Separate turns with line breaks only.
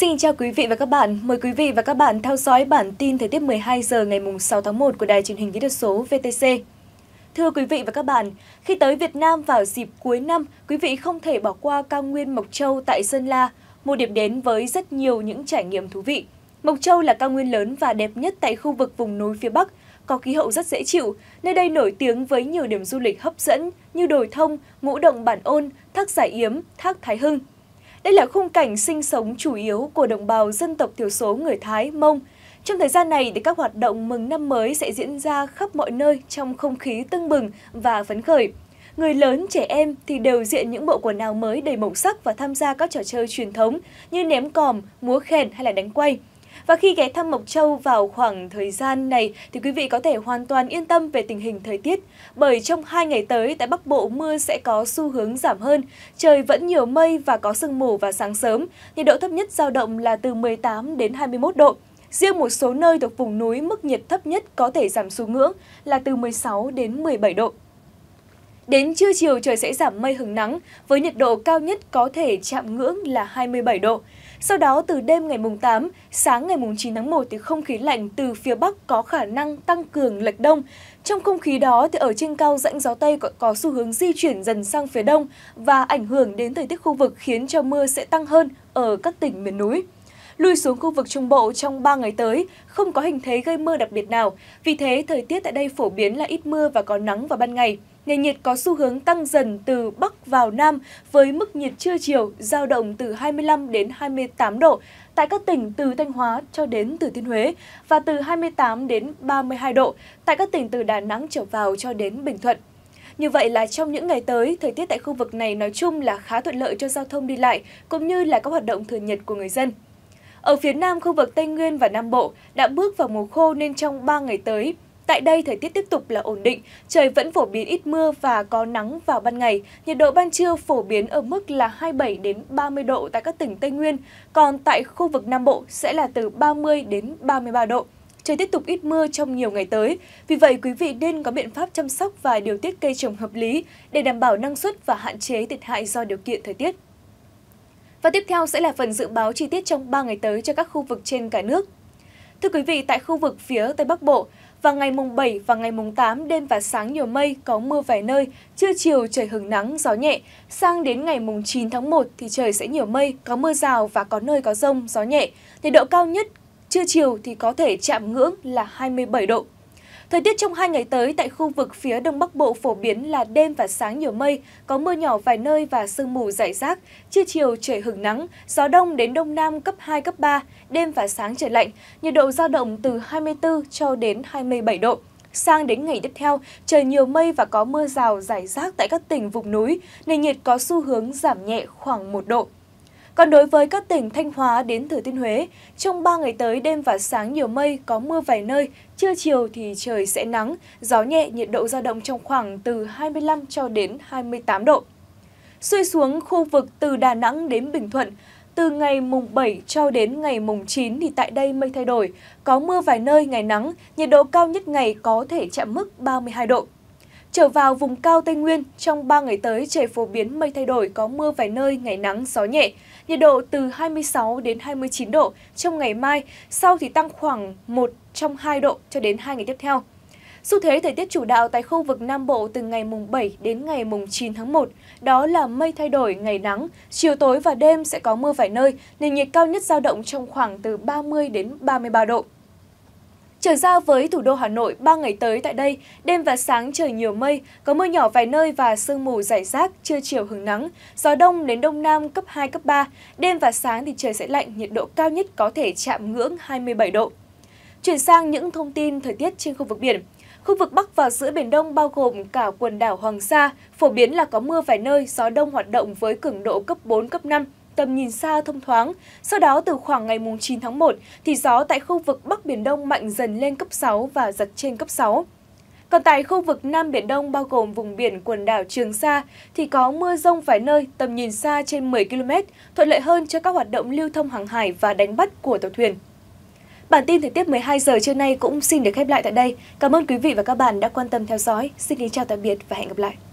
Xin chào quý vị và các bạn. Mời quý vị và các bạn theo dõi bản tin thời tiết 12 giờ ngày 6 tháng 1 của Đài truyền hình kỹ thuật số VTC. Thưa quý vị và các bạn, khi tới Việt Nam vào dịp cuối năm, quý vị không thể bỏ qua cao nguyên Mộc Châu tại Sơn La, một điểm đến với rất nhiều những trải nghiệm thú vị. Mộc Châu là cao nguyên lớn và đẹp nhất tại khu vực vùng núi phía Bắc, có khí hậu rất dễ chịu, nơi đây nổi tiếng với nhiều điểm du lịch hấp dẫn như đồi thông, ngũ động bản ôn, thác giải yếm, thác Thái Hưng. Đây là khung cảnh sinh sống chủ yếu của đồng bào dân tộc thiểu số người Thái, Mông. Trong thời gian này, thì các hoạt động mừng năm mới sẽ diễn ra khắp mọi nơi trong không khí tưng bừng và phấn khởi. Người lớn, trẻ em thì đều diện những bộ quần áo mới đầy màu sắc và tham gia các trò chơi truyền thống như ném còm, múa khen hay là đánh quay. Và khi ghé thăm Mộc Châu vào khoảng thời gian này thì quý vị có thể hoàn toàn yên tâm về tình hình thời tiết. Bởi trong hai ngày tới tại Bắc Bộ mưa sẽ có xu hướng giảm hơn, trời vẫn nhiều mây và có sương mù vào sáng sớm. Nhiệt độ thấp nhất dao động là từ 18 đến 21 độ. Riêng một số nơi thuộc vùng núi mức nhiệt thấp nhất có thể giảm xuống ngưỡng là từ 16 đến 17 độ. Đến trưa chiều trời sẽ giảm mây hứng nắng, với nhiệt độ cao nhất có thể chạm ngưỡng là 27 độ. Sau đó từ đêm ngày mùng 8, sáng ngày mùng 9 tháng 1 thì không khí lạnh từ phía Bắc có khả năng tăng cường lệch đông. Trong không khí đó thì ở trên cao rãnh gió Tây có, có xu hướng di chuyển dần sang phía đông và ảnh hưởng đến thời tiết khu vực khiến cho mưa sẽ tăng hơn ở các tỉnh miền núi lui xuống khu vực Trung Bộ trong 3 ngày tới, không có hình thế gây mưa đặc biệt nào. Vì thế, thời tiết tại đây phổ biến là ít mưa và có nắng vào ban ngày. Nền nhiệt có xu hướng tăng dần từ Bắc vào Nam với mức nhiệt trưa chiều giao động từ 25 đến 28 độ tại các tỉnh từ Thanh Hóa cho đến Thừa Thiên Huế và từ 28 đến 32 độ tại các tỉnh từ Đà Nẵng trở vào cho đến Bình Thuận. Như vậy là trong những ngày tới, thời tiết tại khu vực này nói chung là khá thuận lợi cho giao thông đi lại cũng như là các hoạt động thường nhật của người dân. Ở phía Nam khu vực Tây Nguyên và Nam Bộ đã bước vào mùa khô nên trong 3 ngày tới, Tại đây, thời tiết tiếp tục là ổn định, trời vẫn phổ biến ít mưa và có nắng vào ban ngày. Nhiệt độ ban trưa phổ biến ở mức là 27 đến 30 độ tại các tỉnh Tây Nguyên, còn tại khu vực Nam Bộ sẽ là từ 30 đến 33 độ. Trời tiếp tục ít mưa trong nhiều ngày tới, vì vậy quý vị nên có biện pháp chăm sóc và điều tiết cây trồng hợp lý để đảm bảo năng suất và hạn chế thiệt hại do điều kiện thời tiết. Và tiếp theo sẽ là phần dự báo chi tiết trong 3 ngày tới cho các khu vực trên cả nước. Thưa quý vị, tại khu vực phía Tây Bắc Bộ, và ngày mùng 7 và ngày mùng 8, đêm và sáng nhiều mây, có mưa vài nơi, trưa chiều trời hứng nắng, gió nhẹ. Sang đến ngày mùng 9 tháng 1 thì trời sẽ nhiều mây, có mưa rào và có nơi có rông, gió nhẹ. Nhiệt độ cao nhất trưa chiều thì có thể chạm ngưỡng là 27 độ. Thời tiết trong hai ngày tới tại khu vực phía Đông Bắc Bộ phổ biến là đêm và sáng nhiều mây, có mưa nhỏ vài nơi và sương mù rải rác. Trưa chiều trời hứng nắng, gió đông đến đông nam cấp 2, cấp 3, đêm và sáng trời lạnh, nhiệt độ dao động từ 24 cho đến 27 độ. Sang đến ngày tiếp theo, trời nhiều mây và có mưa rào rải rác tại các tỉnh vùng núi, nền nhiệt có xu hướng giảm nhẹ khoảng 1 độ. Còn đối với các tỉnh Thanh Hóa đến Thừa Thiên Huế, trong 3 ngày tới đêm và sáng nhiều mây, có mưa vài nơi, trưa chiều thì trời sẽ nắng, gió nhẹ, nhiệt độ dao động trong khoảng từ 25 cho đến 28 độ. Xuôi xuống khu vực từ Đà Nẵng đến Bình Thuận, từ ngày mùng 7 cho đến ngày mùng 9 thì tại đây mây thay đổi, có mưa vài nơi, ngày nắng, nhiệt độ cao nhất ngày có thể chạm mức 32 độ. Trở vào vùng cao Tây Nguyên, trong 3 ngày tới trời phổ biến mây thay đổi, có mưa vài nơi, ngày nắng, gió nhẹ. Nhiệt độ từ 26 đến 29 độ trong ngày mai, sau thì tăng khoảng 1 trong 2 độ cho đến 2 ngày tiếp theo. Xu thế thời tiết chủ đạo tại khu vực Nam Bộ từ ngày mùng 7 đến ngày mùng 9 tháng 1, đó là mây thay đổi, ngày nắng, chiều tối và đêm sẽ có mưa vài nơi, nền nhiệt cao nhất dao động trong khoảng từ 30 đến 33 độ. Trở ra với thủ đô Hà Nội, 3 ngày tới tại đây, đêm và sáng trời nhiều mây, có mưa nhỏ vài nơi và sương mù rải rác, trưa chiều hứng nắng, gió đông đến đông nam cấp 2, cấp 3. Đêm và sáng thì trời sẽ lạnh, nhiệt độ cao nhất có thể chạm ngưỡng 27 độ. Chuyển sang những thông tin thời tiết trên khu vực biển. Khu vực Bắc và giữa Biển Đông bao gồm cả quần đảo Hoàng Sa, phổ biến là có mưa vài nơi, gió đông hoạt động với cường độ cấp 4, cấp 5, tầm nhìn xa thông thoáng. Sau đó từ khoảng ngày 9 tháng 1 thì gió tại khu vực Bắc Biển Đông mạnh dần lên cấp 6 và giật trên cấp 6. Còn tại khu vực Nam Biển Đông bao gồm vùng biển quần đảo Trường Sa thì có mưa rông vài nơi, tầm nhìn xa trên 10 km, thuận lợi hơn cho các hoạt động lưu thông hàng hải và đánh bắt của tàu thuyền. Bản tin thời tiết 12 giờ trưa nay cũng xin được khép lại tại đây. Cảm ơn quý vị và các bạn đã quan tâm theo dõi. Xin kính chào tạm biệt và hẹn gặp lại.